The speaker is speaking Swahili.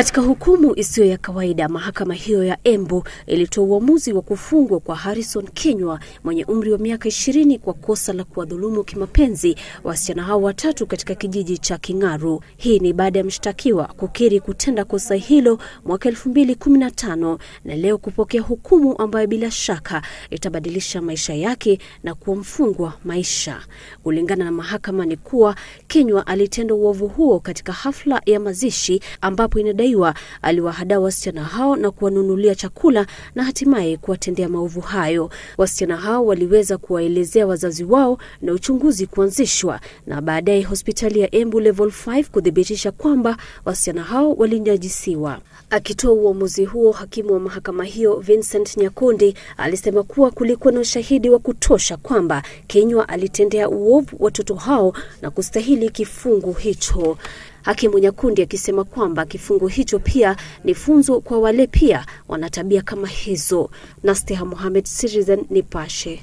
Katika hukumu isiyo ya kawaida, mahakama hiyo ya Embu ilitoa uamuzi wa kufungwa kwa Harrison Kinyua mwenye umri wa miaka ishirini kwa kosa la kuwadhulumu kimapenzi wasichana hao watatu katika kijiji cha King'aru. Hii ni baada ya mshtakiwa kukiri kutenda kosa hilo mwaka elfu mbili kumi na tano na leo kupokea hukumu ambayo bila shaka itabadilisha maisha yake na kuwa mfungwa maisha. Kulingana na mahakama ni kuwa Kinyua alitenda uovu huo katika hafla ya mazishi ambapo inadaiwa aliwahadaa wasichana hao na kuwanunulia chakula na hatimaye kuwatendea maovu hayo. Wasichana hao waliweza kuwaelezea wazazi wao na uchunguzi kuanzishwa na baadaye hospitali ya Embu Level 5 kuthibitisha kwamba wasichana hao walinyajisiwa. Akitoa uamuzi huo, hakimu wa mahakama hiyo Vincent Nyakundi alisema kuwa kulikuwa na ushahidi wa kutosha kwamba Kenywa alitendea uovu watoto hao na kustahili kifungu hicho. Hakimu Nyakundi akisema kwamba kifungo hicho pia ni funzo kwa wale pia wana tabia kama hizo. Nasteha Mohamed, Citizen Nipashe.